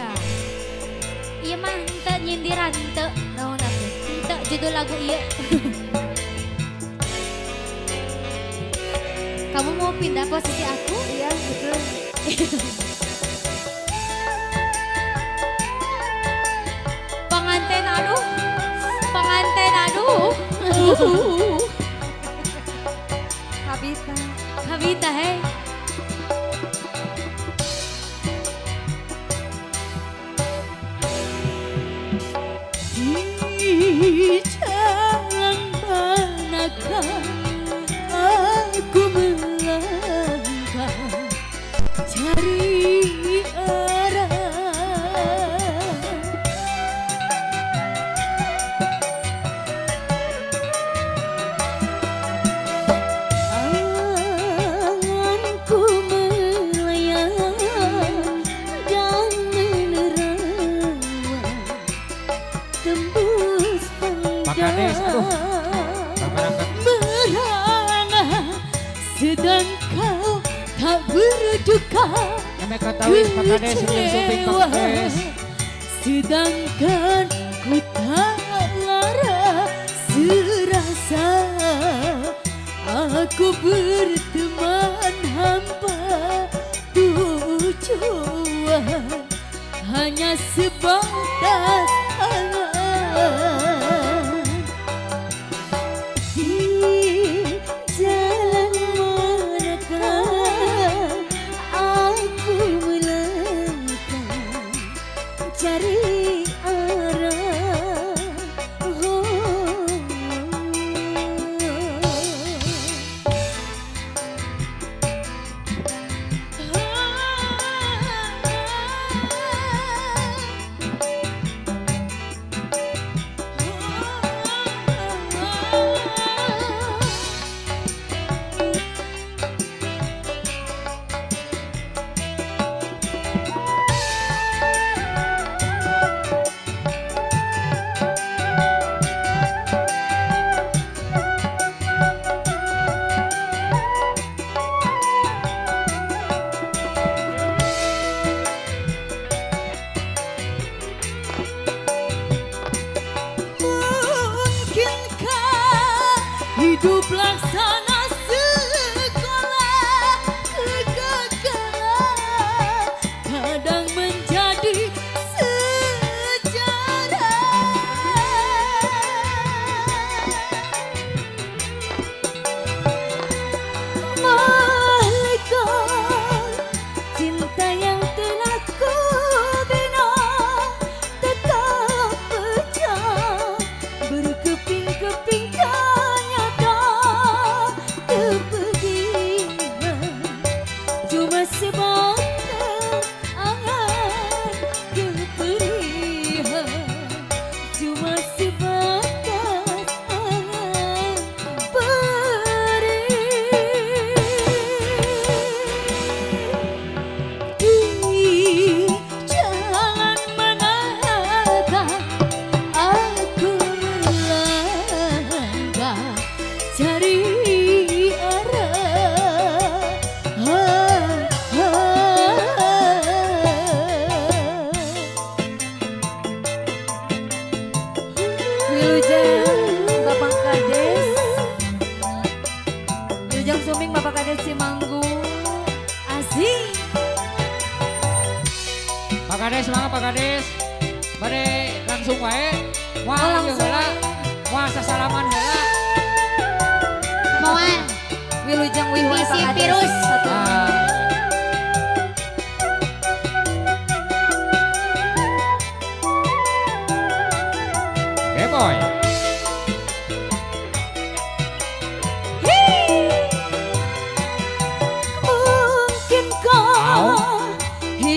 Iya. Iya mah ente nyindiran ente. Naon atuh? Ente judul lagu iya. Kamu mau pindah posisi aku? Iya betul. Pengantin aduh. Pengantin aduh. Kabita. Habita hei. Jalan manakah sedang kau tak berduka. Ketahui Kades. sedangkan ku tak lara serasa. Aku berteman hampa tujuan. Hanya sebatas angan Cimanggu. Asik. Pak Kades semangat Pak Kades. Bade langsung wae. Wah, Oh, langsung langsung. Wah, sasalaman. Moan. Wilujeng Wihwan Bisi Pak Kades. virus. Satu.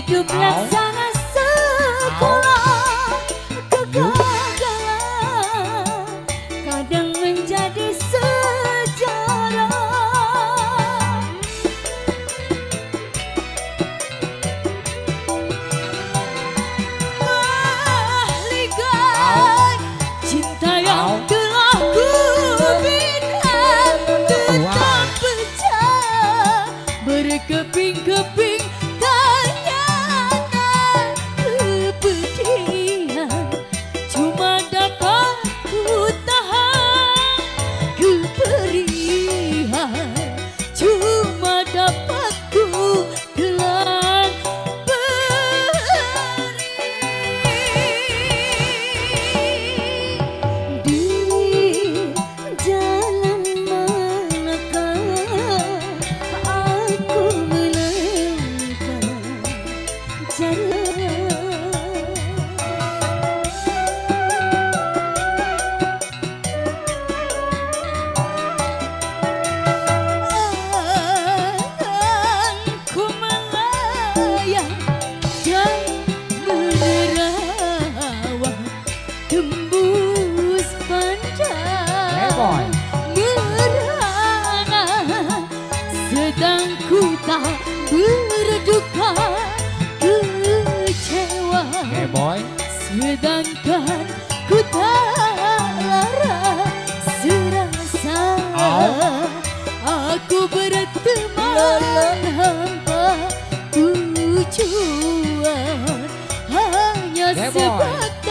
You Hiduplah boy. Gerhana Sedang ku tak berduka Kecewa. Hey boy. Sedangkan ku tak lara Serasa. Oh. Aku berteman hampa Tujuan. Hanya hey sebatas